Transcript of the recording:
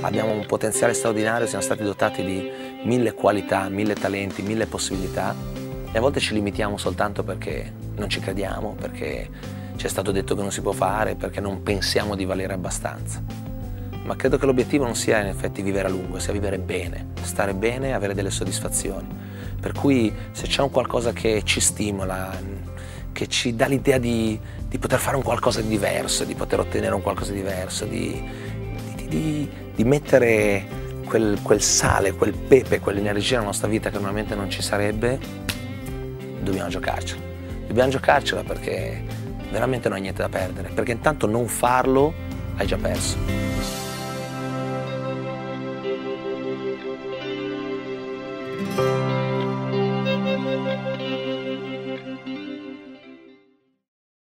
Abbiamo un potenziale straordinario, siamo stati dotati di mille qualità, mille talenti, mille possibilità e a volte ci limitiamo soltanto perché non ci crediamo, perché ci è stato detto che non si può fare, perché non pensiamo di valere abbastanza. Ma credo che l'obiettivo non sia in effetti vivere a lungo, sia vivere bene, stare bene e avere delle soddisfazioni. Per cui se c'è un qualcosa che ci stimola, che ci dà l'idea di, di, poter fare un qualcosa di diverso, di poter ottenere un qualcosa di diverso, di, di, di mettere quel, quel, sale, quel pepe, quell'energia nella nostra vita che normalmente non ci sarebbe, dobbiamo giocarcela. Dobbiamo giocarcela perché veramente non hai niente da perdere, perché intanto non farlo hai già perso.